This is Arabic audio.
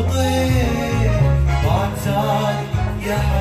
وضيف بعتاد يا حبيبي